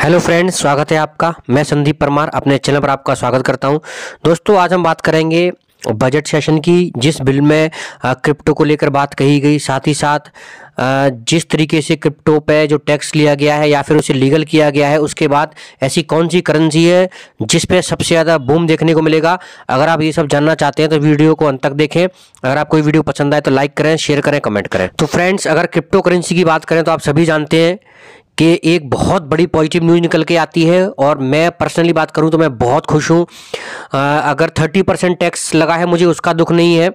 Hello friends, स्वागत है आपका। मैं संदीप परमार, अपने चैनल पर आपका स्वागत करता हूँ। दोस्तों, आज हम बात करेंगे बजट सेशन की, जिस बिल में क्रिप्टो को लेकर बात कही गई। साथ ही साथ जिस तरीके से क्रिप्टो पे जो टैक्स लिया गया है या फिर उसे लीगल किया गया है, उसके बाद ऐसी कौन सी करेंसी है जिस पे सबसे ज़्यादा बूम देखने को मिलेगा? अगर आप ये सब जानना चाहते हैं तो वीडियो को अंत तक देखें। अगर आपको वीडियो पसंद आए तो लाइक करें, शेयर करें, कमेंट करें। तो फ्रेंड्स, अगर क्रिप्टो करेंसी की बात करें तो आप सभी जानते हैं कि एक बहुत बड़ी पॉजिटिव न्यूज़ निकल के आती है और मैं पर्सनली बात करूँ तो मैं बहुत खुश हूँ। अगर थर्टी परसेंट टैक्स लगा है मुझे, उसका दुख नहीं है।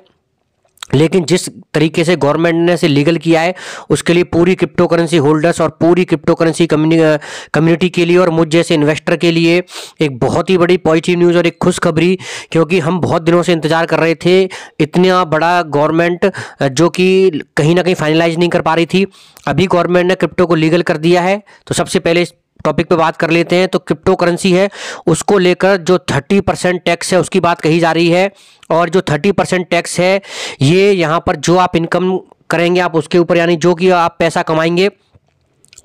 लेकिन जिस तरीके से गवर्नमेंट ने इसे लीगल किया है, उसके लिए पूरी क्रिप्टो करेंसी होल्डर्स और पूरी क्रिप्टो करेंसी कम्युनिटी के लिए और मुझ जैसे इन्वेस्टर के लिए एक बहुत ही बड़ी पॉजिटिव न्यूज़ और एक खुशखबरी, क्योंकि हम बहुत दिनों से इंतज़ार कर रहे थे, इतना बड़ा गवर्नमेंट जो कि कहीं ना कहीं फाइनलाइज नहीं कर पा रही थी। अभी गवर्नमेंट ने क्रिप्टो को लीगल कर दिया है तो सबसे पहले टॉपिक पे बात कर लेते हैं तो क्रिप्टो करेंसी है, उसको लेकर जो थर्टी परसेंट टैक्स है, उसकी बात कही जा रही है, और जो थर्टी परसेंट टैक्स है, ये यहाँ पर जो आप इनकम करेंगे आप उसके ऊपर, यानी जो कि आप पैसा कमाएँगे,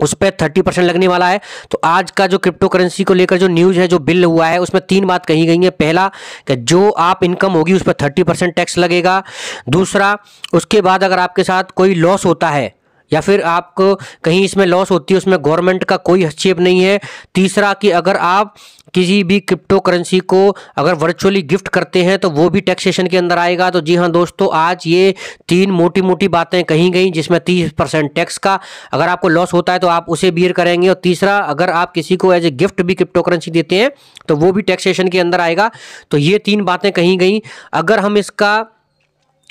उस पर थर्टी परसेंट लगने वाला है। तो आज का जो क्रिप्टो करेंसी को लेकर जो न्यूज़ है, जो बिल हुआ है, उसमें तीन बात कही गई है। पहला, कि जो आप इनकम होगी, उस पर थर्टी परसेंट टैक्स लगेगा। दूसरा, उसके बाद अगर आपके साथ कोई लॉस होता है या फिर आपको कहीं इसमें लॉस होती है, उसमें गवर्नमेंट का कोई हस्तक्षेप नहीं है। तीसरा कि अगर आप किसी भी क्रिप्टो करेंसी को अगर वर्चुअली गिफ्ट करते हैं तो वो भी टैक्सेशन के अंदर आएगा। तो जी हाँ दोस्तों, आज ये तीन मोटी मोटी बातें कही गई, जिसमें तीस परसेंट टैक्स का अगर आपको लॉस होता है तो आप उसे बियर करेंगे। और तीसरा, अगर आप किसी को एज ए गिफ्ट भी क्रिप्टो करेंसी देते हैं तो वो भी टैक्सेशन के अंदर आएगा। तो ये तीन बातें कही गई। अगर हम इसका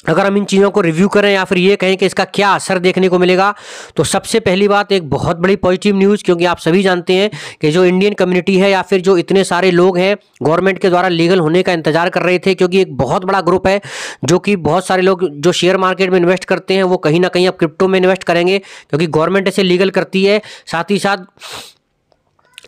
अगर हम इन चीज़ों को रिव्यू करें या फिर ये कहें कि इसका क्या असर देखने को मिलेगा तो सबसे पहली बात एक बहुत बड़ी पॉजिटिव न्यूज़ क्योंकि आप सभी जानते हैं कि जो इंडियन कम्युनिटी है या फिर जो इतने सारे लोग हैं गवर्नमेंट के द्वारा लीगल होने का इंतज़ार कर रहे थे, क्योंकि एक बहुत बड़ा ग्रुप है, जो कि बहुत सारे लोग जो शेयर मार्केट में इन्वेस्ट करते हैं, वो कहीं ना कहीं अब क्रिप्टो में इन्वेस्ट करेंगे, क्योंकि गवर्नमेंट इसे लीगल करती है। साथ ही साथ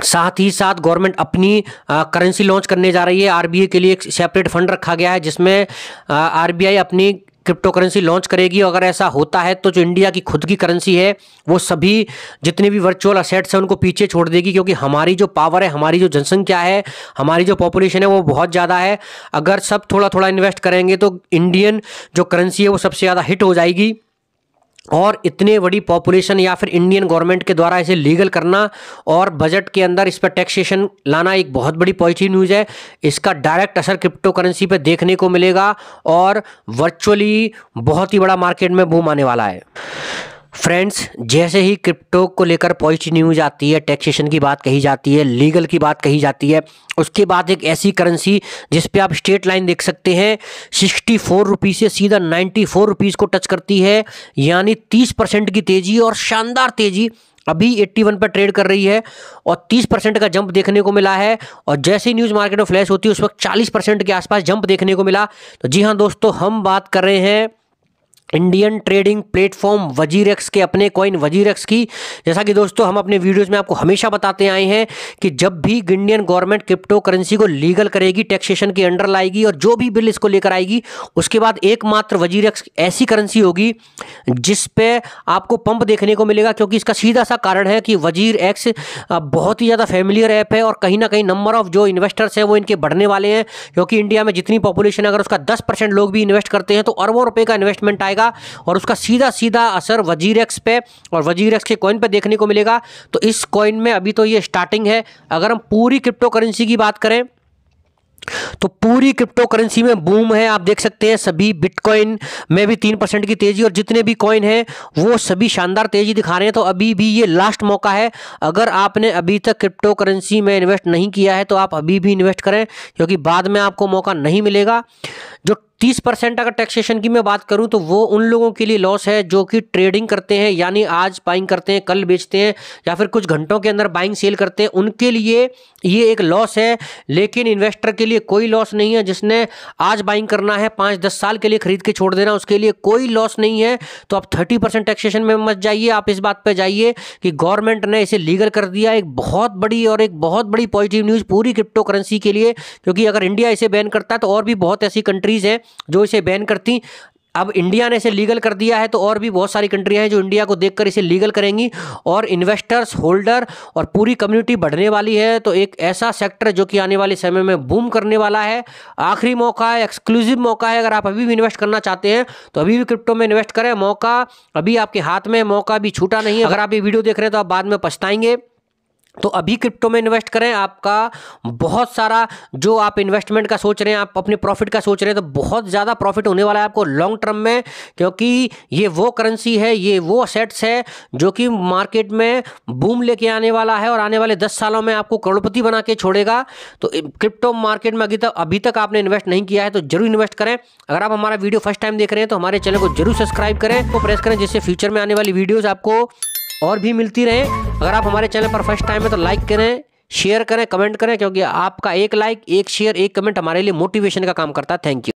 साथ ही साथ गवर्नमेंट अपनी करेंसी लॉन्च करने जा रही है। आरबीआई के लिए एक सेपरेट फंड रखा गया है, जिसमें आरबीआई अपनी क्रिप्टो करेंसी लॉन्च करेगी अगर ऐसा होता है तो जो इंडिया की खुद की करेंसी है, वो सभी जितने भी वर्चुअल असेट्स हैं, उनको पीछे छोड़ देगी, क्योंकि हमारी जो पावर है, हमारी जो जनसंख्या है, हमारी जो पॉपुलेशन है, वो बहुत ज़्यादा है। अगर सब थोड़ा थोड़ा इन्वेस्ट करेंगे तो इंडियन जो करेंसी है, वो सबसे ज़्यादा हिट हो जाएगी। और इतने बड़ी पॉपुलेशन या फिर इंडियन गवर्नमेंट के द्वारा इसे लीगल करना और बजट के अंदर इस पर टैक्सेशन लाना एक बहुत बड़ी पॉजिटिव न्यूज़ है। इसका डायरेक्ट असर क्रिप्टो करेंसी पर देखने को मिलेगा और वर्चुअली बहुत ही बड़ा मार्केट में बूम आने वाला है। फ्रेंड्स जैसे ही क्रिप्टो को लेकर पॉजिटिव न्यूज़ आती है टैक्सेशन की बात कही जाती है लीगल की बात कही जाती है, उसके बाद एक ऐसी करेंसी जिस पे आप स्टेट लाइन देख सकते हैं सिक्सटी फोर रुपीज़ से सीधा नाइन्टी फोर रुपीज़ को टच करती है, यानी तीस परसेंट की तेज़ी और शानदार तेज़ी अभी 81 पर ट्रेड कर रही है और 30 परसेंट का जंप देखने को मिला है और जैसे ही न्यूज़ मार्केट में फ्लैश होती है, उस वक्त 40 परसेंट के आसपास जंप देखने को मिला। तो जी हाँ दोस्तों, हम बात कर रहे हैं इंडियन ट्रेडिंग प्लेटफॉर्म वजीरेक्स के अपने कॉइन वजीरेक्स की। जैसा कि दोस्तों, हम अपने वीडियोस में आपको हमेशा बताते आए हैं कि जब भी इंडियन गवर्नमेंट क्रिप्टो करेंसी को लीगल करेगी टैक्सेशन के अंडर लाएगी और जो भी बिल इसको लेकर आएगी, उसके बाद एकमात्र वजीरेक्स ऐसी करेंसी होगी जिस पे आपको पंप देखने को मिलेगा, क्योंकि इसका सीधा सा कारण है कि वज़ीर एक्स बहुत ही ज़्यादा फेमिलियर ऐप है और कहीं ना कहीं नंबर ऑफ़ जो इन्वेस्टर्स हैं वो इनके बढ़ने वाले हैं, क्योंकि इंडिया में जितनी पॉपुलेशन अगर उसका दस लोग भी इन्वेस्ट करते हैं तो अरबों रुपये का इन्वेस्टमेंट आएगा। जाएगा और उसका सीधा सीधा असर वजीरेक्स पे और वजीरेक्स के कॉइन पे देखने को मिलेगा। तो इस कॉइन में अभी तो ये स्टार्टिंग है। अगर हम पूरी क्रिप्टो करेंसी की बात करें तो पूरी क्रिप्टो करेंसी में बूम है। आप देख सकते हैं सभी बिटकॉइन में भी तीन परसेंट की तेज़ी और जितने भी कॉइन हैं, वो सभी शानदार तेज़ी दिखा रहे हैं। तो अभी भी ये लास्ट मौका है। अगर आपने अभी तक क्रिप्टो करेंसी में इन्वेस्ट नहीं किया है तो आप अभी भी इन्वेस्ट करें, क्योंकि बाद में आपको मौका नहीं मिलेगा। जो तीस परसेंट अगर टैक्सेशन की मैं बात करूँ तो वो उन लोगों के लिए लॉस है जो कि ट्रेडिंग करते हैं, यानी आज बाइंग करते हैं, कल बेचते हैं, या फिर कुछ घंटों के अंदर बाइंग सेल करते हैं, उनके लिए ये एक लॉस है। लेकिन इन्वेस्टर के लिए कोई लॉस नहीं है, जिसने आज बाइंग करना है, पाँच दस साल के लिए खरीद के छोड़ देना, उसके लिए कोई लॉस नहीं है। तो आप थर्टी परसेंट टैक्सेशन में मत जाइए, आप इस बात पर जाइए कि गवर्नमेंट ने इसे लीगल कर दिया, एक बहुत बड़ी और एक बहुत बड़ी पॉजिटिव न्यूज़ पूरी क्रिप्टो करेंसी के लिए, क्योंकि अगर इंडिया इसे बैन करता है तो और भी बहुत ऐसी कंट्रीज़ हैं जो इसे बैन करती। अब इंडिया ने इसे लीगल कर दिया है तो और भी बहुत सारी कंट्रियाँ हैं जो इंडिया को देखकर इसे लीगल करेंगी, और इन्वेस्टर्स होल्डर और पूरी कम्युनिटी बढ़ने वाली है। तो एक ऐसा सेक्टर जो कि आने वाले समय में बूम करने वाला है। आखिरी मौका है एक्सक्लूसिव मौका है, अगर आप अभी भी इन्वेस्ट करना चाहते हैं तो अभी भी क्रिप्टो में इन्वेस्ट करें। मौका अभी आपके हाथ में मौका भी छूटा नहीं है। अगर आप ये वीडियो देख रहे हैं तो आप बाद में पछताएँगे। तो अभी क्रिप्टो में इन्वेस्ट करें, आपका बहुत सारा जो आप इन्वेस्टमेंट का सोच रहे हैं, आप अपने प्रॉफिट का सोच रहे हैं तो बहुत ज़्यादा प्रॉफिट होने वाला है आपको लॉन्ग टर्म में, क्योंकि ये वो करेंसी है, ये वो असेट्स है, जो कि मार्केट में बूम लेके आने वाला है और आने वाले दस सालों में आपको करोड़पति बना के छोड़ेगा। तो क्रिप्टो मार्केट में अभी तक अभी तक आपने इन्वेस्ट नहीं किया है तो ज़रूर इन्वेस्ट करें। अगर आप हमारा वीडियो फ़र्स्ट टाइम देख रहे हैं तो हमारे चैनल को ज़रूर सब्सक्राइब करें तो प्रेस करें, जिससे फ्यूचर में आने वाली वीडियोज़ आपको और भी मिलती रहे। अगर आप हमारे चैनल पर फ़र्स्ट टाइम है तो लाइक करें शेयर करें कमेंट करें, क्योंकि आपका एक लाइक एक शेयर एक कमेंट हमारे लिए मोटिवेशन का काम करता है. Thank you